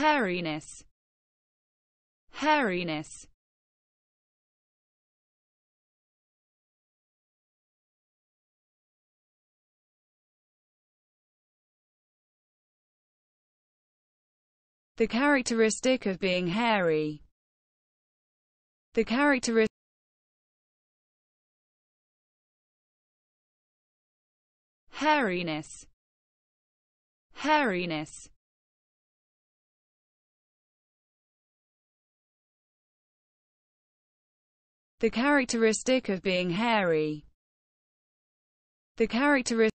hairiness. Hairiness. The characteristic of being hairy. The characteristic hairiness. Hairiness the characteristic of being hairy. The characteristic